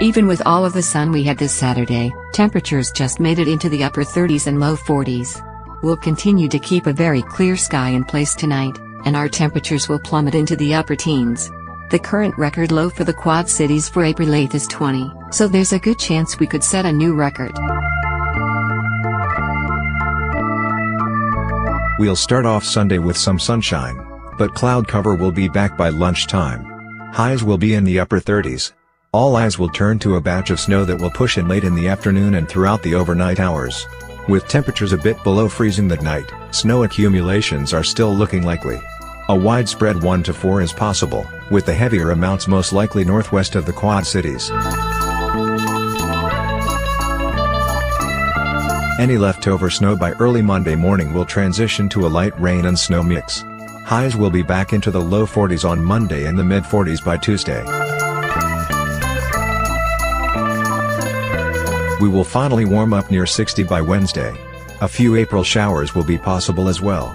Even with all of the sun we had this Saturday, temperatures just made it into the upper 30s and low 40s. We'll continue to keep a very clear sky in place tonight, and our temperatures will plummet into the upper teens. The current record low for the Quad Cities for April 8 is 20, so there's a good chance we could set a new record. We'll start off Sunday with some sunshine, but cloud cover will be back by lunchtime. Highs will be in the upper 30s. All eyes will turn to a batch of snow that will push in late in the afternoon and throughout the overnight hours. With temperatures a bit below freezing that night, snow accumulations are still looking likely. A widespread 1 to 4 is possible, with the heavier amounts most likely northwest of the Quad Cities. Any leftover snow by early Monday morning will transition to a light rain and snow mix. Highs will be back into the low 40s on Monday and the mid 40s by Tuesday. We will finally warm up near 60 by Wednesday. A few April showers will be possible as well.